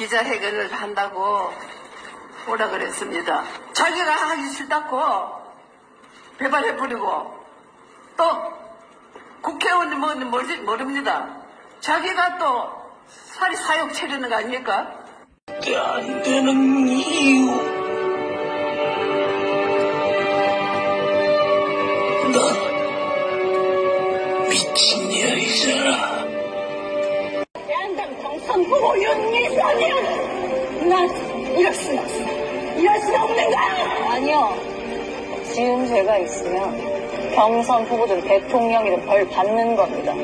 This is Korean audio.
기자회견을 한다고 오라 그랬습니다. 자기가 하기 싫다고 배발해버리고 또 국회의원이 뭐니 모르, 모릅니다. 자기가 또 살이 사욕 차리는 거 아닙니까? 안 되는 이유. 넌 미친 여이잖아. 후보 윤미선이야! 난 이럴 순 없어. 이럴 순 없는 거야! 아니요. 지금 제가 있으면 경선 후보들 대통령이든 벌 받는 겁니다.